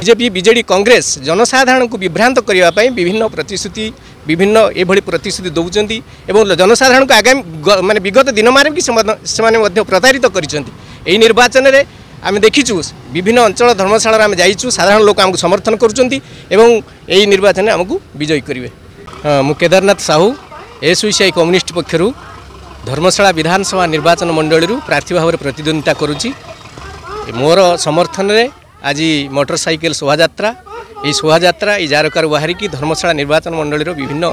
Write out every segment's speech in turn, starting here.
BJP BJD Congress ଜନସାଧାରଣଙ୍କୁ ବିଭ୍ରାନ୍ତ କରିବା ପାଇଁ ବିଭିନ୍ନ ପ୍ରତିଶ୍ରୁତି ବିଭିନ୍ନ ଏଭଳି ପ୍ରତିଶ୍ରୁତି ଦେଉଛନ୍ତି ଏବଂ ଜନସାଧାରଣଙ୍କୁ ଆଗାମୀ ମାନେ ବିଗତ ଦିନମାନେ ବି ସେମାନେ ମଧ୍ୟ ପ୍ରତାରିତ କରିଛନ୍ତି ଏହି ନିର୍ବାଚନରେ ଆମେ ଦେଖିଛୁ ବିଭିନ୍ନ ଅଞ୍ଚଳ ଧର୍ମଶାଳାରେ ଆମେ ଯାଇଛୁ ସାଧାରଣ ଲୋକ ଆମକୁ ସମର୍ଥନ କରୁଛନ୍ତି ଏବଂ ଏହି ନିର୍ବାଚନରେ ଆମକୁ ବିଜୟୀ କରିବେ ମୁଁ କେଦାରନାଥ ସାହୁ ଏସ୍ୟୁସିଆଇ କମ୍ୟୁନିଷ୍ଟ ପକ୍ଷରୁ ଧର୍ମଶାଳା ବିଧାନସଭା ନିର୍ବାଚନ ମଣ୍ଡଳୀରୁ ପ୍ରାର୍ଥୀ ଭାବରେ ପ୍ରତିଦ୍ୱନ୍ଦିତା କରୁଛି। ମୋର ସମର୍ଥନରେ ଆଜି ମୋଟର ସାଇକେଲ ଶୋଭାଯାତ୍ରା। ଏହି ଶୋଭାଯାତ୍ରା ଏହି ଜାରକାରୁ ବାହାରିକି ଧର୍ମଶାଳା ନିର୍ବାଚନ ମଣ୍ଡଳୀର ବିଭିନ୍ନ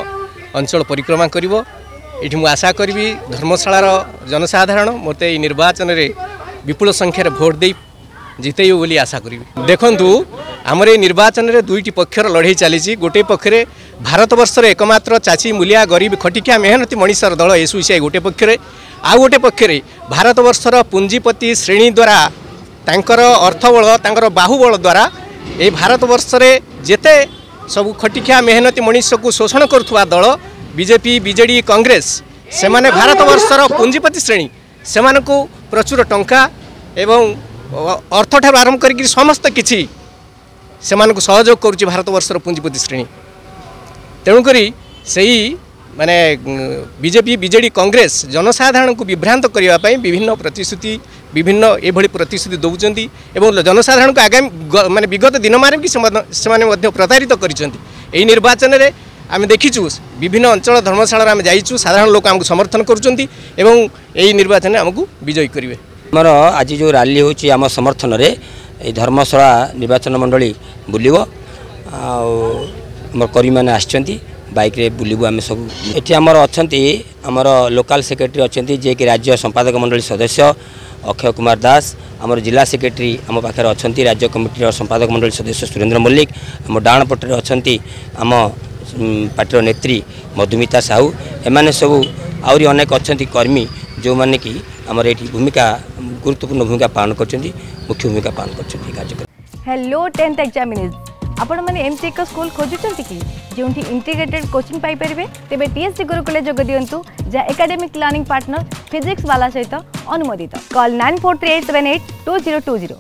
ଅଞ୍ଚଳ ପରିକ୍ରମା କରିବ। ଏଠି ମୁଁ ଆଶା କରିବି ଧର୍ମଶାଳାର ଜନସାଧାରଣ ମୋତେ ଏହି ନିର୍ବାଚନରେ ବିପୁଳ ସଂଖ୍ୟାରେ ଭୋଟ ଦେଇ ଜିତେଇବ ବୋଲି ଆଶା କରିବି। ଦେଖନ୍ତୁ ଆମର ଏହି ନିର୍ବାଚନରେ ଦୁଇଟି ପକ୍ଷର ଲଢ଼େଇ ଚାଲିଛି। ଗୋଟିଏ ପକ୍ଷରେ ଭାରତବର୍ଷର ଏକମାତ୍ର ଚାଷୀ ମୂଲିଆ ଗରିବ ଖଟିକିଆ ମେହନତି ମଣିଷର ଦଳ ଏସ୍ୟୁସିଆଇ ଗୋଟିଏ ପକ୍ଷରେ ଆଉ ଗୋଟିଏ ପକ୍ଷରେ ଭାରତବର୍ଷର ପୁଞ୍ଜିପତି ଶ୍ରେଣୀ ଦ୍ୱାରା ତାଙ୍କର ଅର୍ଥବଳ ତାଙ୍କର ବାହୁବଳ ଦ୍ୱାରା ଏହି ଭାରତବର୍ଷରେ ଯେତେ ସବୁ ଖଟିଖିଆ ମେହନତି ମଣିଷକୁ ଶୋଷଣ କରୁଥିବା ଦଳ ବିଜେପି ବିଜେଡ଼ି କଂଗ୍ରେସ ସେମାନେ ଭାରତବର୍ଷର ପୁଞ୍ଜିପତି ଶ୍ରେଣୀ। ସେମାନଙ୍କୁ ପ୍ରଚୁର ଟଙ୍କା ଏବଂ ଅ- ଅର୍ଥଠାରୁ ଆରମ୍ଭ କରିକି ସମସ୍ତ କିଛି ସେମାନଙ୍କୁ ସହଯୋଗ କରୁଛି ଭାରତବର୍ଷର ପୁଞ୍ଜିପତି ଶ୍ରେଣୀ ତେଣୁକରି ସେହି ମାନେ ବିଜେପି ବିଜେଡ଼ି କଂଗ୍ରେସ ଜନସାଧାରଣଙ୍କୁ ବିଭ୍ରାନ୍ତ କରିବା ପାଇଁ ବିଭିନ୍ନ ପ୍ରତିଶ୍ରୁତି ବିଭିନ୍ନ ଏଭଳି ପ୍ରତିଶ୍ରୁତି ଦେଉଛନ୍ତି ଏବଂ ଜନସାଧାରଣଙ୍କୁ ଆଗାମୀ ଗ- ମାନେ ବିଗତ ଦିନମାନେ ବି ସେମାନେ ସେମାନେ ମଧ୍ୟ ପ୍ରତାରିତ କରିଛନ୍ତି। ଏହି ନିର୍ବାଚନରେ ଆମେ ଦେଖିଛୁ ବିଭିନ୍ନ ଅଞ୍ଚଳ ଧର୍ମଶାଳାରେ ଆମେ ଯାଇଛୁ ସାଧାରଣ ଲୋକ ଆମକୁ ସମର୍ଥନ କରୁଛନ୍ତି ଏବଂ ଏହି ନିର୍ବାଚନରେ ଆମକୁ ବିଜୟୀ କରିବେ। ଆମର ଆଜି ଯେଉଁ ରାଲି ହେଉଛି ଆମ ସମର୍ଥନରେ ଏଇ ଧର୍ମଶାଳା ନିର୍ବାଚନ ମଣ୍ଡଳୀ ବୁଲିବ ଆଉ ଆମର କର୍ମୀମାନେ ଆସିଛନ୍ତି ବାଇକ୍ରେ ବୁଲିବୁ ଆମେ ସବୁ ଏଠି ଆମର ଅଛନ୍ତି ଆମର ଲୋକାଲ ସେକ୍ରେଟାରୀ ଅଛନ୍ତି ଯିଏକି ରାଜ୍ୟ ସମ୍ପାଦକ ମଣ୍ଡଳୀ ସଦସ୍ୟ ଅକ୍ଷୟ କୁମାର ଦାସ ଆମର ଜିଲ୍ଲା ସେକ୍ରେଟାରୀ ଆମ ପାଖରେ ଅଛନ୍ତି ରାଜ୍ୟ କମିଟିର ସମ୍ପାଦକ ମଣ୍ଡଳୀ ସଦସ୍ୟ ସୁରେନ୍ଦ୍ର ମଲ୍ଲିକ ଆମ ଡାହାଣ ପଟରେ ଅଛନ୍ତି ଆମ ପାର୍ଟିର ନେତ୍ରୀ ମଧୁମିତା ସାହୁ ଏମାନେ ସବୁ ଆହୁରି ଅନେକ ଅଛନ୍ତି କର୍ମୀ ଯେଉଁମାନେ କି ଆମର ଏଠି ଭୂମିକା ଗୁରୁତ୍ୱପୂର୍ଣ୍ଣ ଭୂମିକା ପାଳନ କରିଛନ୍ତି ମୁଖ୍ୟ ଭୂମିକା ପାଳନ କରିଛନ୍ତି ଏ କାର୍ଯ୍ୟକ୍ରମ। ହ୍ୟାଲୋ ଟେନ୍ଥ ଏକ୍ଜାମିନିଜ୍ ଆପଣମାନେ ଏମିତି ଏକ ସ୍କୁଲ ଖୋଜୁଛନ୍ତି କି ଯେଉଁଠି ଇଣ୍ଟିଗ୍ରେଟେଡ୍ କୋଚିଂ ପାଇପାରିବେ? ତେବେ ଟିଏସ୍ସି ଗୁରୁକୁଲେ ଯୋଗ ଦିଅନ୍ତୁ ଯାହା ଏକାଡେମିକ୍ ଲର୍ଣ୍ଣିଂ ପାର୍ଟନର ଫିଜିକ୍ସ ବାଲା ସହିତ ଅନୁମୋଦିତ। Call nine four three eight seven eight two zero two zero